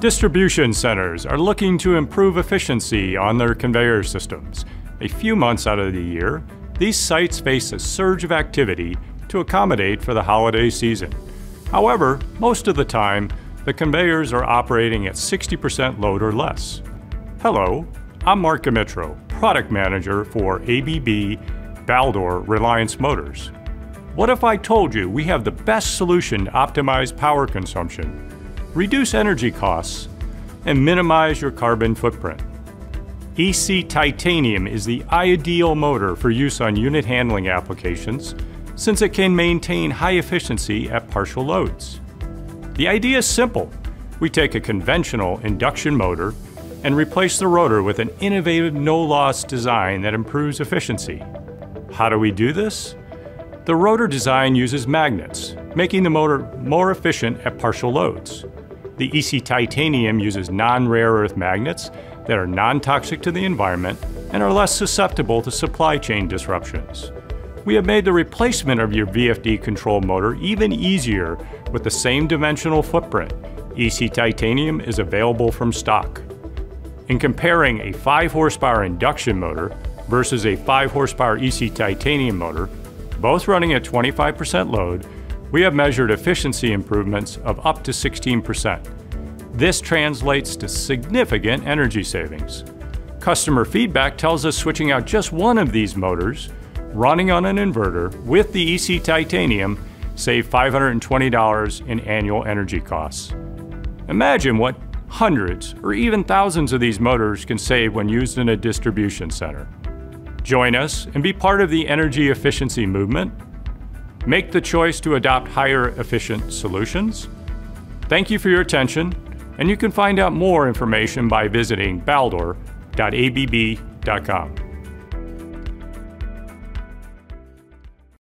Distribution centers are looking to improve efficiency on their conveyor systems. A few months out of the year, these sites face a surge of activity to accommodate for the holiday season. However, most of the time, the conveyors are operating at 60% load or less. Hello, I'm Mark Gamitro, Product Manager for ABB Baldor Reliance Motors. What if I told you we have the best solution to optimize power consumption reduce energy costs, and minimize your carbon footprint. EC Titanium is the ideal motor for use on unit handling applications since it can maintain high efficiency at partial loads. The idea is simple. We take a conventional induction motor and replace the rotor with an innovative no-loss design that improves efficiency. How do we do this? The rotor design uses magnets, making the motor more efficient at partial loads. The EC Titanium uses non-rare earth magnets that are non-toxic to the environment and are less susceptible to supply chain disruptions. We have made the replacement of your VFD control motor even easier with the same dimensional footprint. EC Titanium is available from stock. In comparing a 5 horsepower induction motor versus a 5 horsepower EC Titanium motor, both running at 25% load, we have measured efficiency improvements of up to 16%. This translates to significant energy savings. Customer feedback tells us switching out just one of these motors, running on an inverter with the EC Titanium, save $520 in annual energy costs. Imagine what hundreds or even thousands of these motors can save when used in a distribution center. Join us and be part of the energy efficiency movement Make the choice to adopt higher efficient solutions. Thank you for your attention, and you can find out more information by visiting baldor.abb.com.